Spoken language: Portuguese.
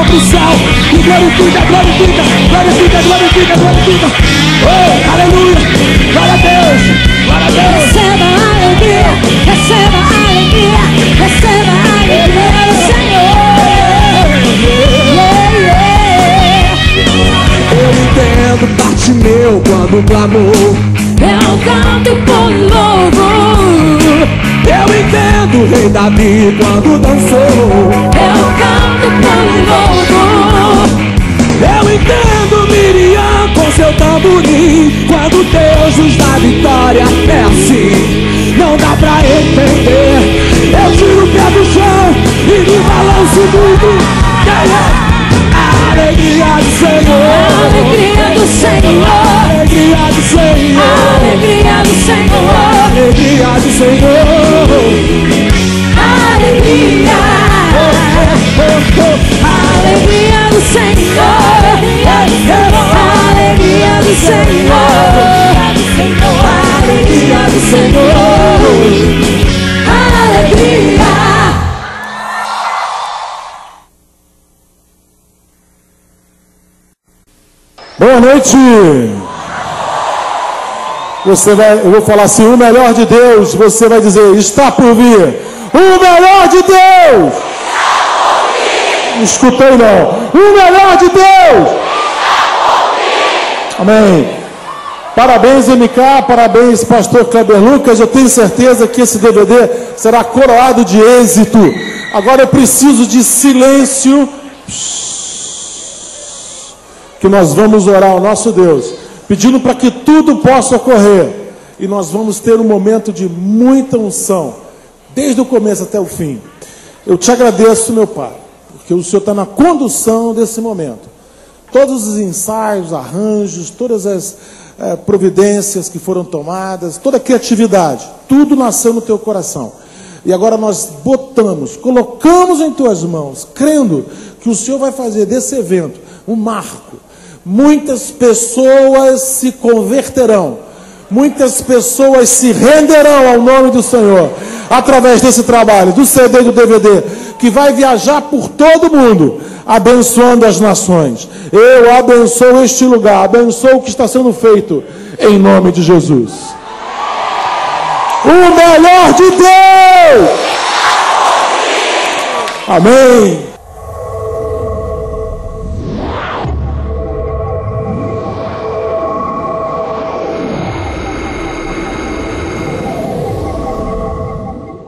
mão pro céu e glorifica, glorifica, glorifica, glorifica, glorifica. Oh, aleluia, glória a Deus, glória a Deus. Receba a alegria, receba a alegria, receba a alegria do Senhor. Yeah, yeah. Eu entendo, parte meu quando clamou. Eu canto por louvor. Eu entendo, rei Davi quando dançou. Quando Deus nos dá vitória, é assim. Não dá pra entender. Boa noite! Você vai, eu vou falar assim, o melhor de Deus, você vai dizer, está por vir. O melhor de Deus! Não escutei não. O melhor de Deus! Amém. Parabéns, MK, parabéns, pastor Kleber Lucas. Eu tenho certeza que esse DVD será coroado de êxito. Agora eu preciso de silêncio que nós vamos orar ao nosso Deus, pedindo para que tudo possa ocorrer. E nós vamos ter um momento de muita unção, desde o começo até o fim. Eu te agradeço, meu Pai, porque o Senhor está na condução desse momento. Todos os ensaios, arranjos, todas as eh, providências que foram tomadas, toda a criatividade, tudo nasceu no teu coração. E agora nós botamos, colocamos em tuas mãos, crendo que o Senhor vai fazer desse evento um marco. Muitas pessoas se converterão, muitas pessoas se renderão ao nome do Senhor, através desse trabalho, do CD e do DVD, que vai viajar por todo mundo, abençoando as nações. Eu abençoo este lugar, abençoo o que está sendo feito, em nome de Jesus. O melhor de Deus! Amém.